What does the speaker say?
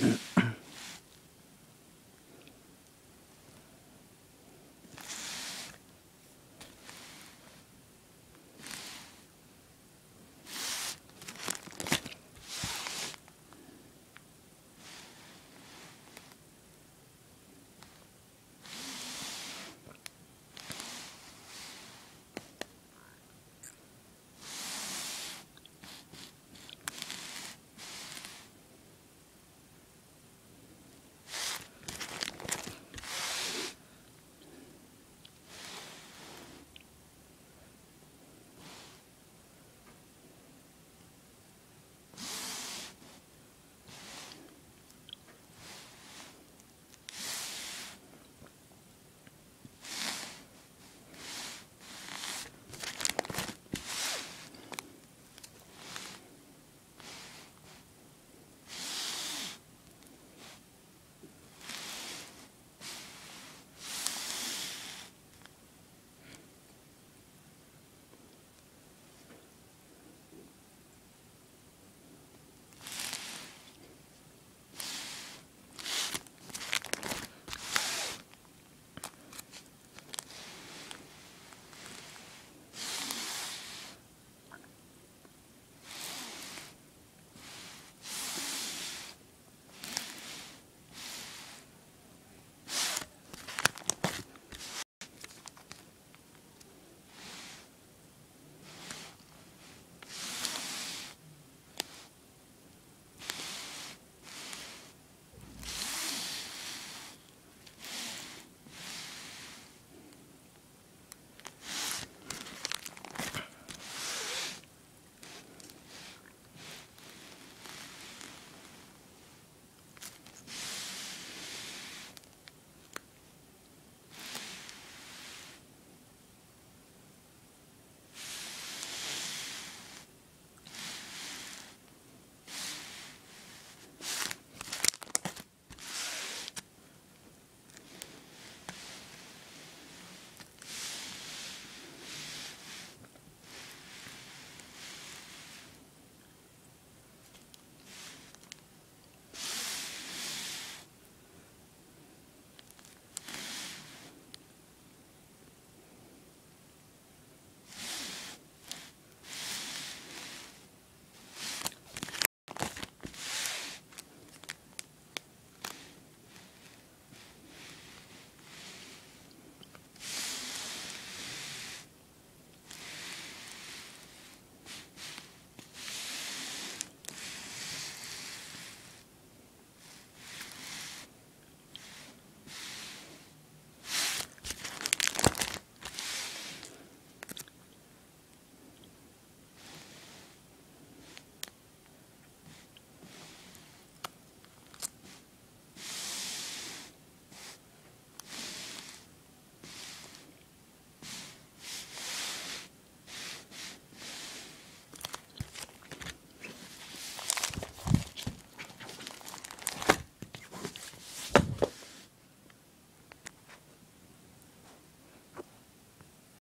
Yeah.